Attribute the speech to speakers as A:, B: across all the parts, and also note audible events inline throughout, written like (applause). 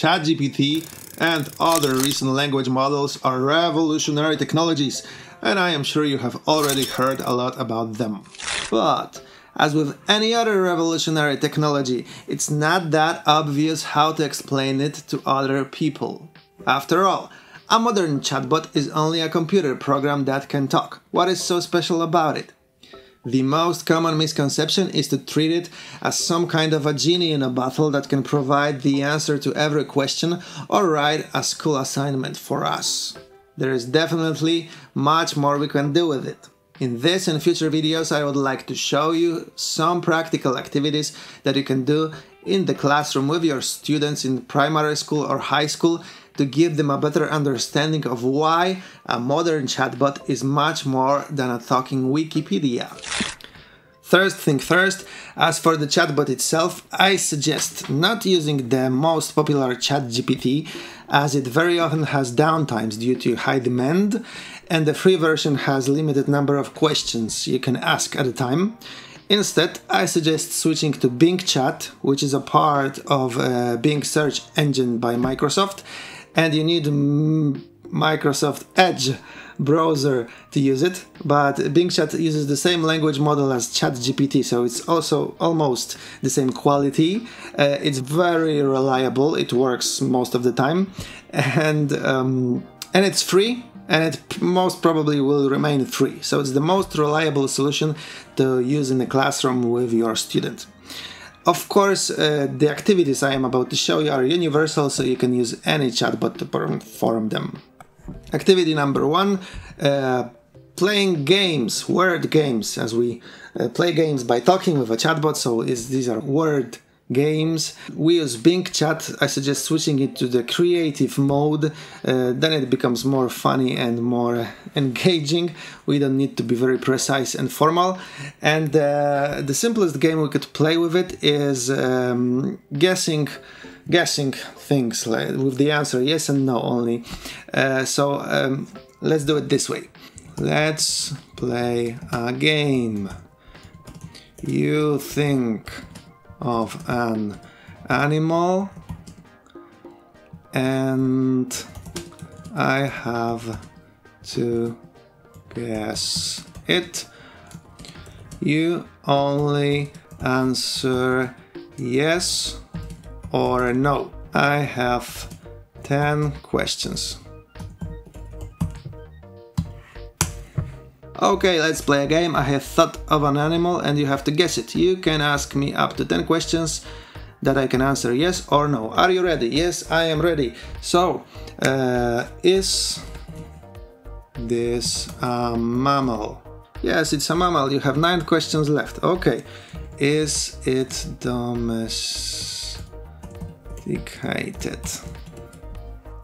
A: ChatGPT and other recent language models are revolutionary technologies, and I am sure you have already heard a lot about them. But as with any other revolutionary technology, it's not that obvious how to explain it to other people. After all, a modern chatbot is only a computer program that can talk. What is so special about it? The most common misconception is to treat it as some kind of a genie in a bottle that can provide the answer to every question or write a school assignment for us. There is definitely much more we can do with it. In this and future videos I would like to show you some practical activities that you can do in the classroom with your students in primary school or high school to give them a better understanding of why a modern chatbot is much more than a talking Wikipedia. First thing first, as for the chatbot itself, I suggest not using the most popular ChatGPT as it very often has downtimes due to high demand and the free version has limited number of questions you can ask at a time. Instead, I suggest switching to Bing Chat, which is a part of uh, Bing search engine by Microsoft and you need Microsoft Edge browser to use it. But Bing Chat uses the same language model as ChatGPT, so it's also almost the same quality. Uh, it's very reliable. It works most of the time, and um, and it's free. And it most probably will remain free. So it's the most reliable solution to use in the classroom with your student. Of course, uh, the activities I am about to show you are universal, so you can use any chatbot to perform them. Activity number one, uh, playing games, word games, as we uh, play games by talking with a chatbot, so these are word games. We use Bing Chat. I suggest switching it to the creative mode. Uh, then it becomes more funny and more (laughs) engaging. We don't need to be very precise and formal. And uh, the simplest game we could play with it is um, guessing guessing things like, with the answer yes and no only. Uh, so um, let's do it this way. Let's play a game. You think of an animal and I have to guess it. You only answer yes or no. I have 10 questions. Okay, let's play a game. I have thought of an animal and you have to guess it. You can ask me up to 10 questions that I can answer yes or no. Are you ready? Yes, I am ready. So, uh, is this a mammal? Yes, it's a mammal. You have nine questions left. Okay. Is it domesticated?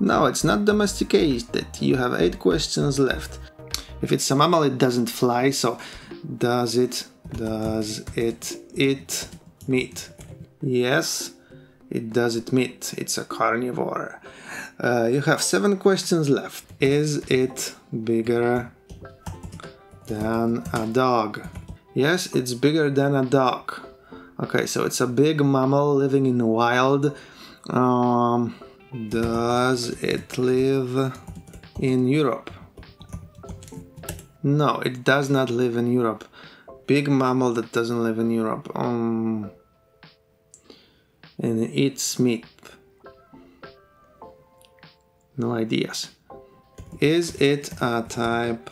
A: No, it's not domesticated. You have eight questions left. If it's a mammal, it doesn't fly. So, does it does it eat meat? Yes, it does it meat. It's a carnivore. Uh, you have seven questions left. Is it bigger than a dog? Yes, it's bigger than a dog. Okay, so it's a big mammal living in the wild. Um, does it live in Europe? No, it does not live in Europe. Big mammal that doesn't live in Europe. Um, and eats meat. No ideas. Is it a type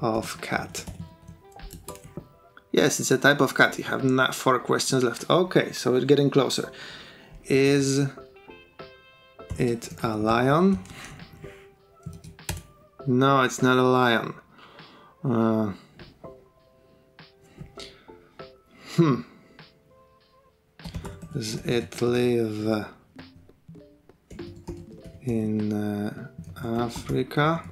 A: of cat? Yes, it's a type of cat. You have not four questions left. Okay, so we're getting closer. Is it a lion? No, it's not a lion. Uh, hmm. Does it live in uh, Africa?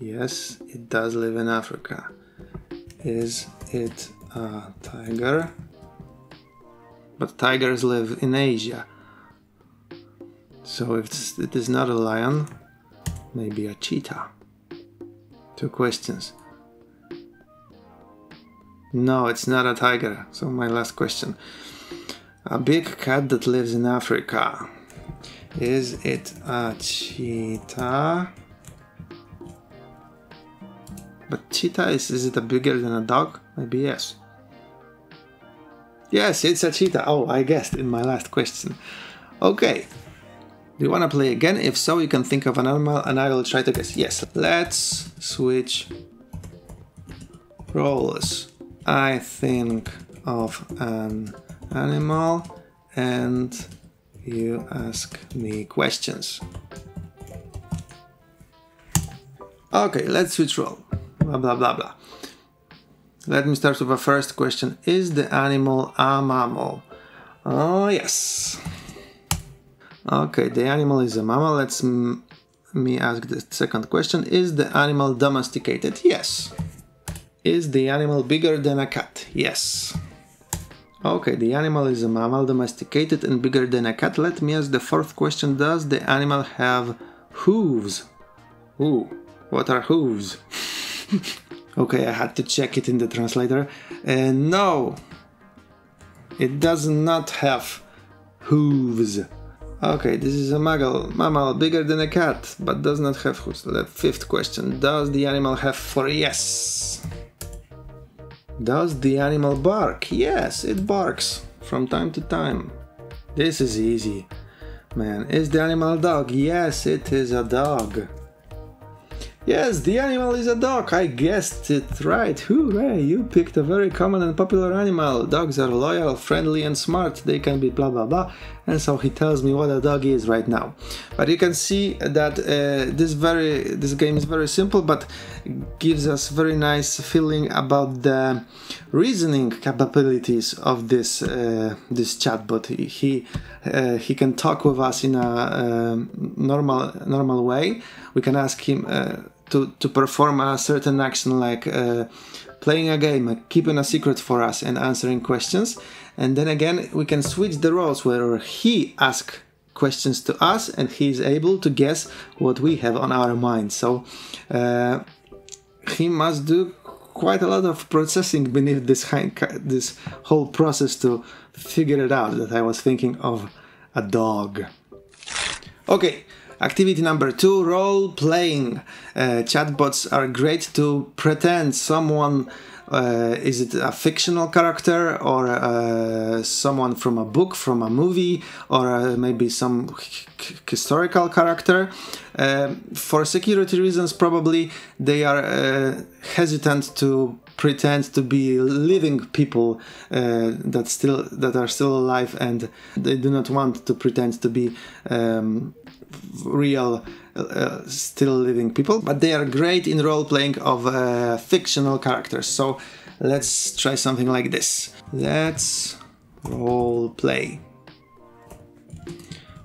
A: Yes, it does live in Africa. Is it a tiger? But tigers live in Asia. So if it is not a lion, maybe a cheetah. Two questions. No, it's not a tiger. So my last question. A big cat that lives in Africa. Is it a cheetah? But cheetah is is it a bigger than a dog? Maybe yes. Yes, it's a cheetah. Oh, I guessed in my last question. Okay. Do you want to play again? If so, you can think of an animal and I will try to guess. Yes, let's switch roles. I think of an animal and you ask me questions. Okay, let's switch role. Blah blah blah blah. Let me start with the first question. Is the animal a mammal? Oh, yes. Okay, the animal is a mammal. Let's me ask the second question. Is the animal domesticated? Yes. Is the animal bigger than a cat? Yes. Okay, the animal is a mammal, domesticated and bigger than a cat. Let me ask the fourth question. Does the animal have hooves? Ooh, what are hooves? (laughs) Okay, I had to check it in the translator. Uh, no, it does not have hooves. Okay, this is a mammal, mammal bigger than a cat, but does not have hooves. The fifth question: Does the animal have fur? Yes. Does the animal bark? Yes, it barks from time to time. This is easy. Man, is the animal a dog? Yes, it is a dog. Yes, the animal is a dog. I guessed it right. Hooray! You picked a very common and popular animal. Dogs are loyal, friendly, and smart. They can be blah blah blah. And so he tells me what a dog is right now. But you can see that uh, this very this game is very simple, but gives us very nice feeling about the reasoning capabilities of this uh, this chatbot. He uh, he can talk with us in a uh, normal normal way. We can ask him uh, to, to perform a certain action like uh, playing a game, keeping a secret for us, and answering questions. And then again, we can switch the roles where he asks questions to us and he is able to guess what we have on our mind. So uh, he must do quite a lot of processing beneath this this whole process to figure it out that I was thinking of a dog. Okay, Activity number two role playing. Uh, chatbots are great to pretend someone. Uh, is it a fictional character or uh, someone from a book, from a movie, or uh, maybe some historical character? Uh, for security reasons, probably they are uh, hesitant to pretend to be living people uh, that still that are still alive and they do not want to pretend to be um, real uh, still living people but they are great in role playing of uh, fictional characters. So let's try something like this. Let's role play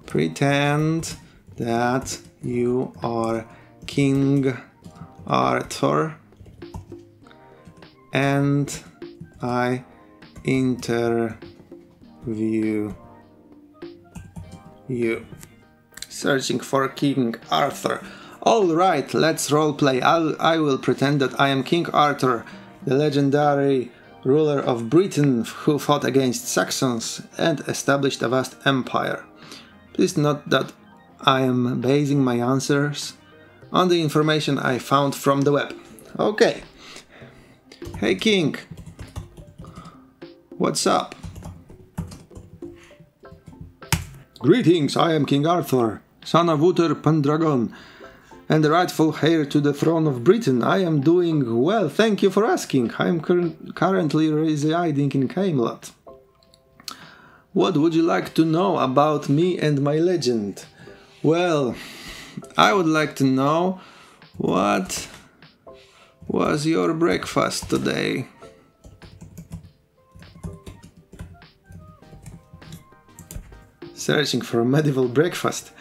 A: pretend that you are king arthur and i interview you searching for King Arthur. Alright, let's roleplay. I'll, I will pretend that I am King Arthur, the legendary ruler of Britain who fought against Saxons and established a vast empire. Please note that I am basing my answers on the information I found from the web. Okay. Hey King. What's up? Greetings, I am King Arthur son of Uther Pendragon, and the rightful heir to the throne of Britain. I am doing well, thank you for asking. I am cur- currently residing in Camelot. What would you like to know about me and my legend? Well, I would like to know what was your breakfast today? Searching for a medieval breakfast.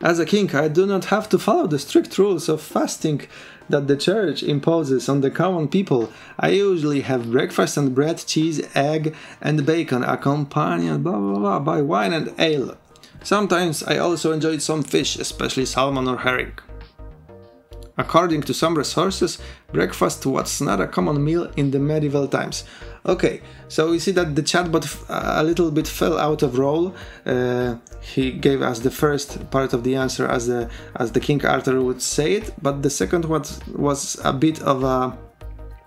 A: As a king, I do not have to follow the strict rules of fasting that the church imposes on the common people. I usually have breakfast and bread, cheese, egg, and bacon, accompanied blah, blah, blah, by wine and ale. Sometimes I also enjoyed some fish, especially salmon or herring. According to some resources, breakfast was not a common meal in the medieval times. Okay, so we see that the chatbot a little bit fell out of role. Uh, he gave us the first part of the answer as the as the King Arthur would say it, but the second one was a bit of a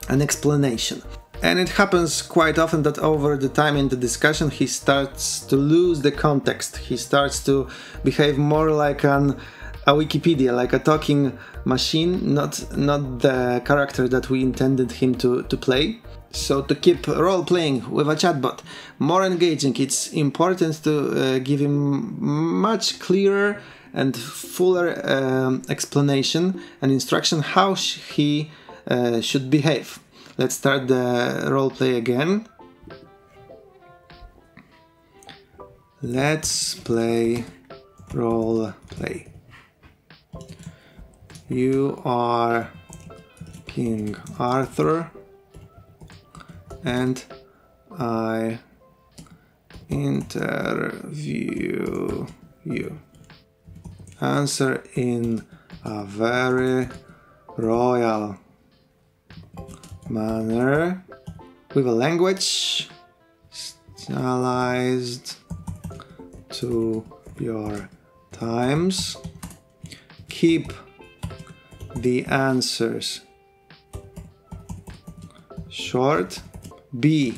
A: an explanation. And it happens quite often that over the time in the discussion he starts to lose the context. He starts to behave more like an a Wikipedia, like a talking machine, not not the character that we intended him to, to play. So to keep role playing with a chatbot more engaging, it's important to uh, give him much clearer and fuller um, explanation and instruction how sh- he uh, should behave. Let's start the role play again. Let's play role play. You are King Arthur and I interview you. Answer in a very royal manner with a language stylized to your times. Keep the answers short. Be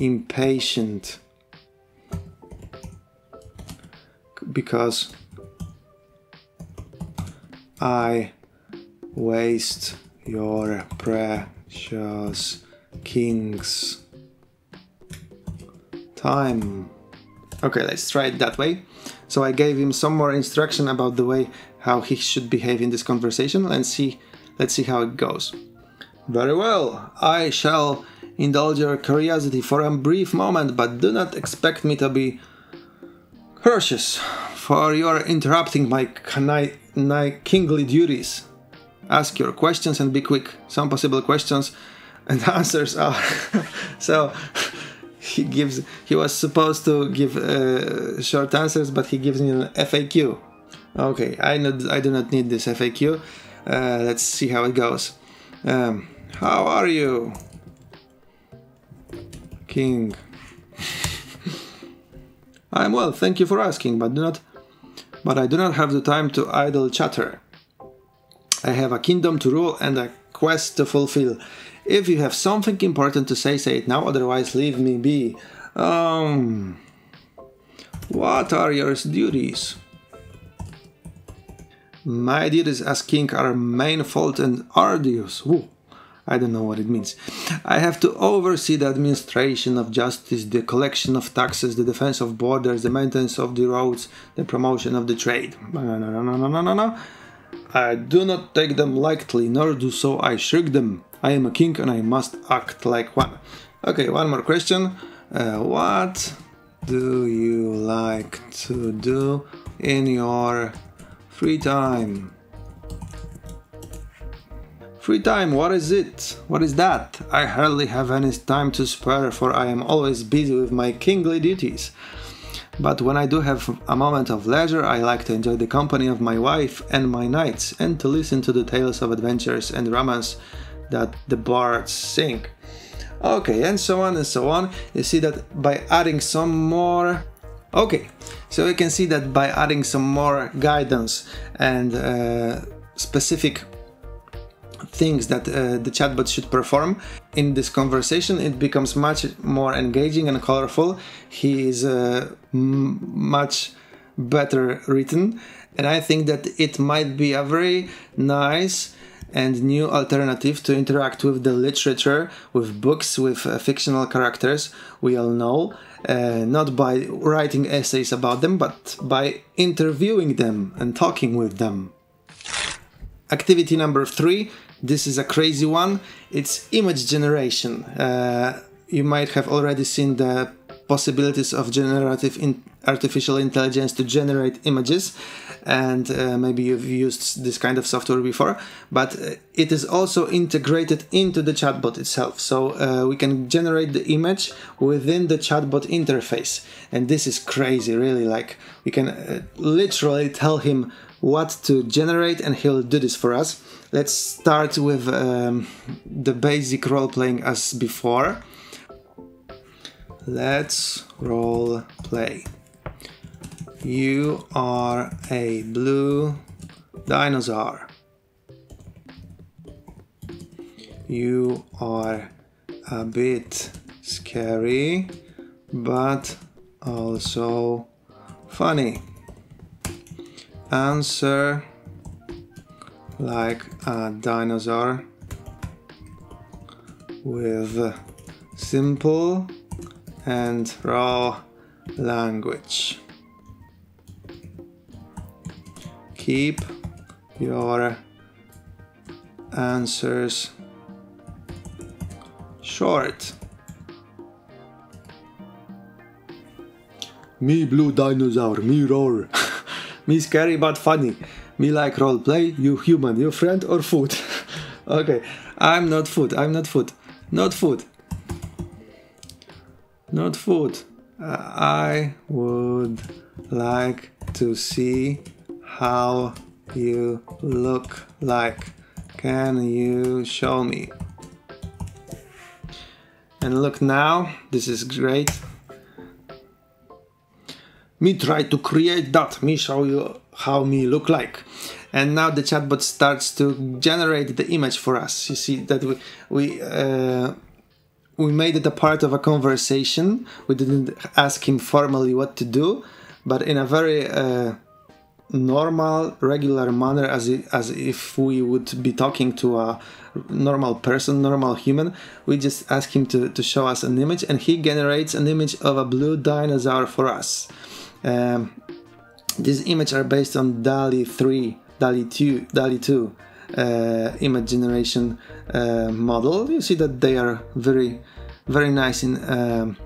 A: impatient because I waste your precious king's time. Okay, let's try it that way. So I gave him some more instruction about the way how he should behave in this conversation and see let's see how it goes. Very well, I shall indulge your curiosity for a brief moment, but do not expect me to be courteous, for you are interrupting my kingly duties. Ask your questions and be quick. Some possible questions and (laughs) answers are (laughs) so (laughs) he gives he was supposed to give uh, short answers but he gives me an faq okay i not i do not need this faq uh, let's see how it goes. Um, how are you? King. (laughs) I am well thank you for asking but do not but i do not have the time to idle chatter. I have a kingdom to rule and a quest to fulfill. If you have something important to say, say it now, otherwise leave me be. Um, what are your duties? My duties as king are manifold and arduous. Ooh, I don't know what it means. I have to oversee the administration of justice, the collection of taxes, the defense of borders, the maintenance of the roads, the promotion of the trade. No, no, no, no, no, no, no. I do not take them lightly, nor do so I shirk them. I am a king and I must act like one. Okay, one more question. Uh, what do you like to do in your free time? Free time, what is it? What is that? I hardly have any time to spare, for I am always busy with my kingly duties. But when I do have a moment of leisure, I like to enjoy the company of my wife and my knights, and to listen to the tales of adventures and romance that the bards sing. Okay, and so on and so on. You see that by adding some more. Okay, so you can see that by adding some more guidance and uh, specific things that uh, the chatbot should perform in this conversation, it becomes much more engaging and colorful. He is uh, much better written, and I think that it might be a very nice and new alternative to interact with the literature, with books, with uh, fictional characters we all know, uh, not by writing essays about them, but by interviewing them and talking with them. Activity number three this is a crazy one. It's image generation. Uh, you might have already seen the possibilities of generative in, artificial intelligence to generate images and uh, maybe you've used this kind of software before but uh, it is also integrated into the chatbot itself. So uh, we can generate the image within the chatbot interface. And this is crazy really. Like we can uh, literally tell him what to generate and he'll do this for us. Let's start with um, the basic role playing as before. Let's role play you are a blue dinosaur. You are a bit scary, but also funny. Answer like a dinosaur with simple and raw language. Keep your answers short. Me blue dinosaur, me roar. (laughs) me scary but funny. Me like role play, you human, you friend or food? (laughs) okay, I'm not food, I'm not food. Not food. Not food. Uh, I would like to see how you look like. Can you show me? And look now, this is great. Me try to create that, me show you how me look like. And now the chatbot starts to generate the image for us. You see that we, we uh, we made it a part of a conversation. We didn't ask him formally what to do, but in a very uh, normal, regular manner as, if, as if we would be talking to a normal person, normal human. We just ask him to, to show us an image and he generates an image of a blue dinosaur for us. Um, these images are based on DALL-E 3, DALL-E 2, DALL-E 2 uh, image generation uh, model. You see that they are very, very nice in um,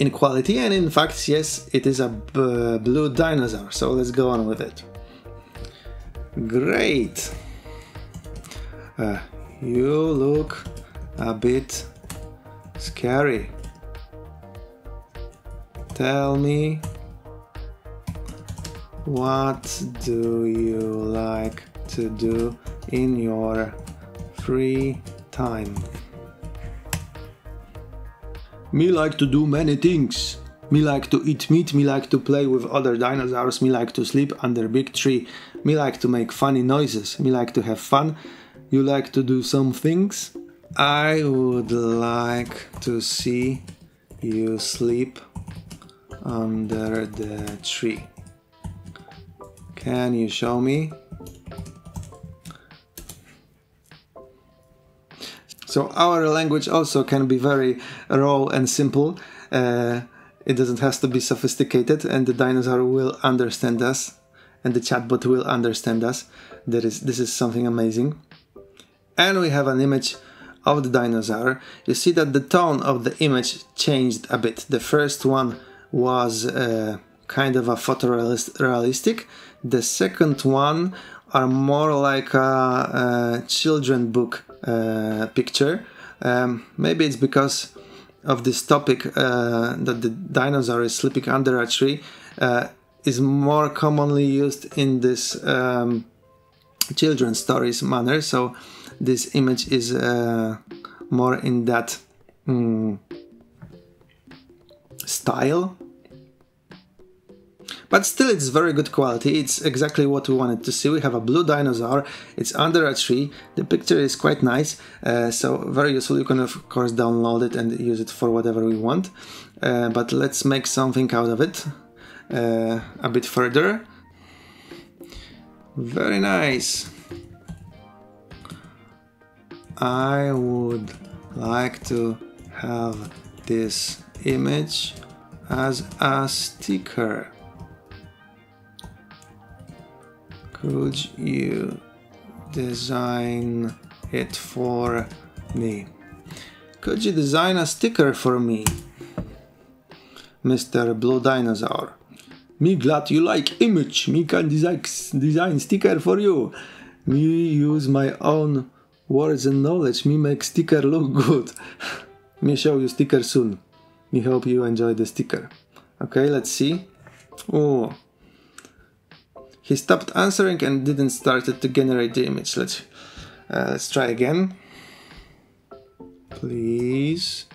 A: in quality and in fact yes it is a blue dinosaur so let's go on with it. Great. Uh, you look a bit scary. Tell me what do you like to do in your free time me like to do many things. Me like to eat meat, me like to play with other dinosaurs, me like to sleep under big tree, me like to make funny noises, me like to have fun. You like to do some things? I would like to see you sleep under the tree. Can you show me? So our language also can be very raw and simple. Uh, it doesn't have to be sophisticated, and the dinosaur will understand us, and the chatbot will understand us. That is, this is something amazing. And we have an image of the dinosaur. You see that the tone of the image changed a bit. The first one was uh, kind of a photorealistic. The second one are more like a, a children book uh, picture. Um, maybe it's because of this topic uh, that the dinosaur is sleeping under a tree uh, is more commonly used in this um, children's stories manner. So this image is uh, more in that mm, style but still it's very good quality, it's exactly what we wanted to see. We have a blue dinosaur, it's under a tree, the picture is quite nice, uh, so very useful. You can of course download it and use it for whatever we want. Uh, but let's make something out of it uh, a bit further. Very nice. I would like to have this image as a sticker. Could you design it for me? Could you design a sticker for me? Mr. Blue Dinosaur. Me glad you like image. Me can design, design sticker for you. Me use my own words and knowledge. Me make sticker look good. (laughs) me show you sticker soon. Me hope you enjoy the sticker. Okay, let's see. Oh, he stopped answering and didn't started to generate the image. Let's uh, let's try again. Please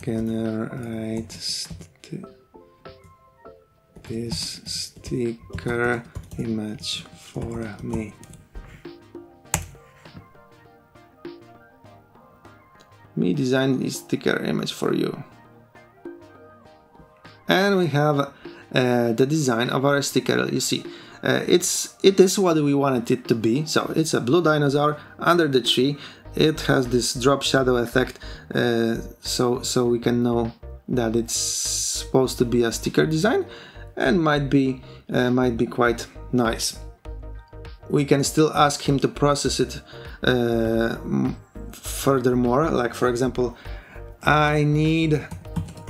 A: generate st this sticker image for me. Me design this sticker image for you. And we have uh, the design of our sticker. You see, it's it is what we wanted it to be. So it's a blue dinosaur under the tree. It has this drop shadow effect, uh, so so we can know that it's supposed to be a sticker design, and might be uh, might be quite nice. We can still ask him to process it uh, furthermore. Like for example, I need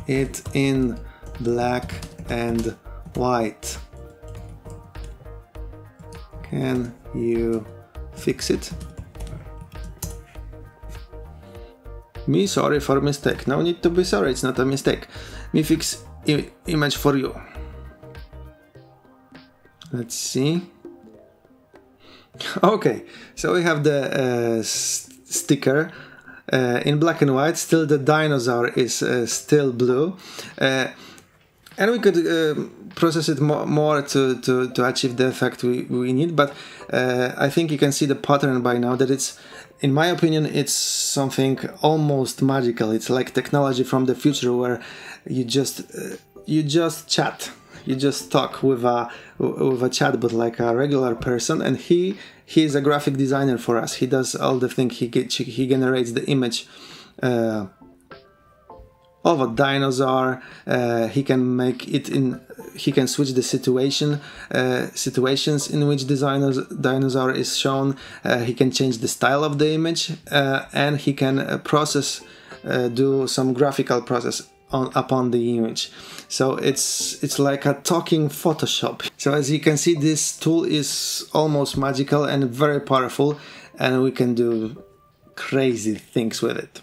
A: it in black and white. Can you fix it? Me sorry for mistake. No need to be sorry, it's not a mistake. Me fix image for you. Let's see. (laughs) Okay, so we have the uh, sticker uh, in black and white. Still, the dinosaur is uh, still blue. And we could uh, process it more, more to, to, to achieve the effect we, we need but uh, I think you can see the pattern by now that it's in my opinion it's something almost magical. It's like technology from the future where you just uh, you just chat. You just talk with a with a chatbot like a regular person and he he is a graphic designer for us. He does all the thing. He get, he generates the image uh, of a dinosaur. Uh, he can make it in. He can switch the situation uh, situations in which the dinosaur is shown. Uh, he can change the style of the image, uh, and he can uh, process, uh, do some graphical process on, upon the image. So it's it's like a talking Photoshop. So as you can see, this tool is almost magical and very powerful, and we can do crazy things with it.